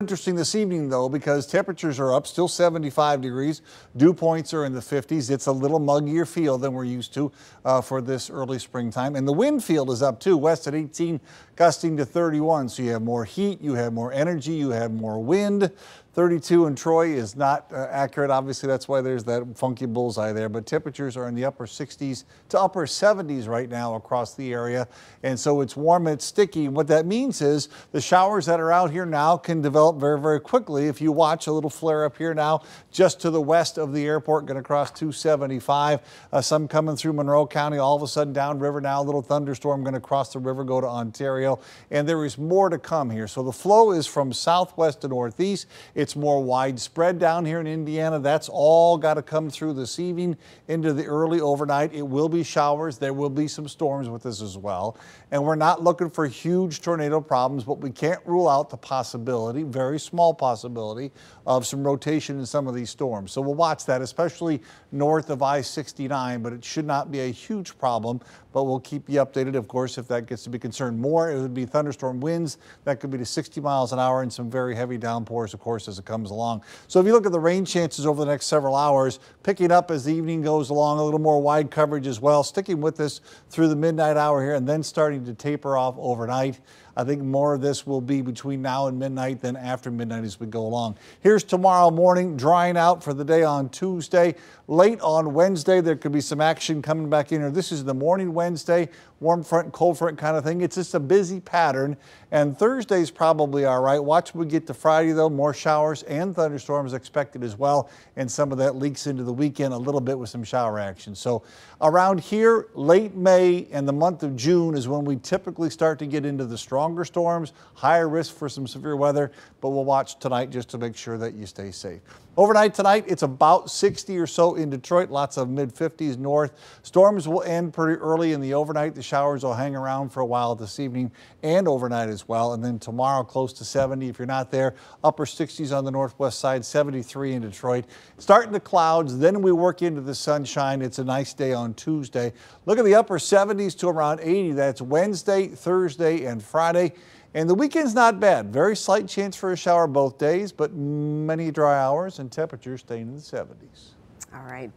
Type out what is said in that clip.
Interesting this evening though because temperatures are up, still 75 degrees. Dew points are in the 50s. It's a little muggier feel than we're used to uh, for this early springtime. And the wind field is up too, west at 18, gusting to 31. So you have more heat, you have more energy, you have more wind. 32 in Troy is not uh, accurate. Obviously, that's why there's that funky bullseye there. But temperatures are in the upper 60s to upper 70s right now across the area. And so it's warm it's sticky. What that means is the showers that are out here now can develop very, very quickly. If you watch a little flare up here now, just to the west of the airport, going to cross 275. Uh, some coming through Monroe County, all of a sudden downriver now, a little thunderstorm going to cross the river, go to Ontario. And there is more to come here. So the flow is from southwest to northeast. It's more widespread down here in Indiana. That's all got to come through this evening into the early overnight. It will be showers. There will be some storms with this as well. And we're not looking for huge tornado problems, but we can't rule out the possibility, very small possibility, of some rotation in some of these storms. So we'll watch that, especially north of I-69, but it should not be a huge problem. But we'll keep you updated, of course, if that gets to be concerned more. It would be thunderstorm winds that could be to 60 miles an hour and some very heavy downpours, of course, as it comes along. So if you look at the rain chances over the next several hours, picking up as the evening goes along, a little more wide coverage as well, sticking with us through the midnight hour here and then starting to taper off overnight. I think more of this will be between now and midnight than after midnight as we go along. Here's tomorrow morning, drying out for the day on Tuesday. Late on Wednesday, there could be some action coming back in here. This is the morning Wednesday, warm front, cold front kind of thing. It's just a busy pattern. And Thursday's probably all right. Watch we get to Friday, though. More showers and thunderstorms expected as well. And some of that leaks into the weekend a little bit with some shower action. So around here, late May and the month of June is when we typically start to get into the strong stronger storms, higher risk for some severe weather, but we'll watch tonight just to make sure that you stay safe. Overnight tonight, it's about 60 or so in Detroit, lots of mid 50s north. Storms will end pretty early in the overnight. The showers will hang around for a while this evening and overnight as well. And then tomorrow, close to 70 if you're not there. Upper 60s on the northwest side, 73 in Detroit. Starting the clouds, then we work into the sunshine. It's a nice day on Tuesday. Look at the upper 70s to around 80. That's Wednesday, Thursday, and Friday. And the weekend's not bad. Very slight chance for a shower both days, but many dry hours and temperatures staying in the 70s. All right.